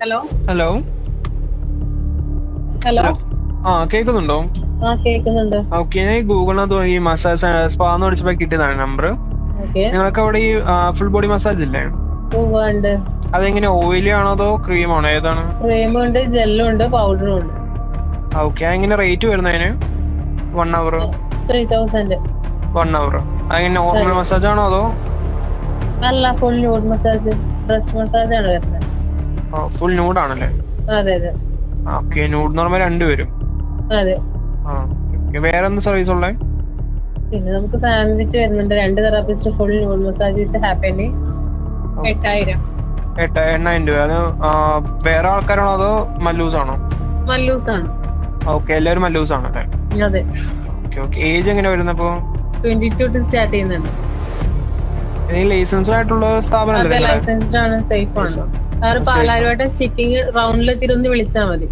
Hello? Hello? Hello? ആ കേൾക്കുന്നുണ്ടോ ആ കേൾക്കുന്നുണ്ട് ഓക്കെ ഞാൻ ഗൂഗിളിനകത്ത് ഈ മസാജ് സ്പാ എന്ന് വിളിച്ചപ്പോ കിട്ടിയതാണ് നമ്പർ നിങ്ങൾക്ക് അവിടെ ഈ ഫുൾ ബോഡി മസാജ് ഇല്ലേ? അതെങ്ങനെ ഓയിലി ആണോ അതോ ക്രീം ആണോ? ഏതാണ്? ക്രീം ഉണ്ട് ജെല്ലും ഉണ്ട് പൗഡറും ഉണ്ട്. ഓക്കെ എങ്ങനെ റേറ്റ് വരുന്നതിന് one hour three thousand one hour അതെങ്ങനെ നോർമൽ മസാജ് ആണോ അതോ? അല്ല full nude massage breast massage ആണ് വരുന്നത്. ഫുൾ ന്യൂഡ് ആണല്ലേ? അതെ അതെ. ഓക്കെ ന്യൂഡ് എന്ന് പറയുമ്പോൾ രണ്ട് വരും അതെ. ആ. വേറെ എന്ത് സർവീസ് ഉള്ളേ? പിന്നെ നമുക്ക് സാൻഡ്വിച്ച് വരുന്നുണ്ട്. രണ്ട് therapist full nude massage with happy എട്ടായിരം. എട്ട് എണ്ണായിരം രൂപ. അത് വേറെ ആൾക്കാരാണോ അതോ മല്ലൂസ് ആണോ? മല്ലൂസ് ആണ്. ഓക്കെ എല്ലാവരും മല്ലൂസ് ആണല്ലേ അതെ. ഓക്കെ ഓക്കെ ഏജ് എങ്ങനെ വരുന്നപ്പോ ട്വന്റി ടു സ്റ്റാർട്ട് ചെയ്യുന്നുണ്ട്. ലൈസൻസ്ഡ് ആയിട്ടുള്ള സ്ഥാപനം അല്ലേ ലൈസൻസ്ഡ് ആണ്. സേഫ് ആണ്. സാറ് പാലാരിവട്ടം ചിക്കിങ് റൗണ്ടിലെത്തിയിട്ടൊന്ന് വിളിച്ചാൽ മതി.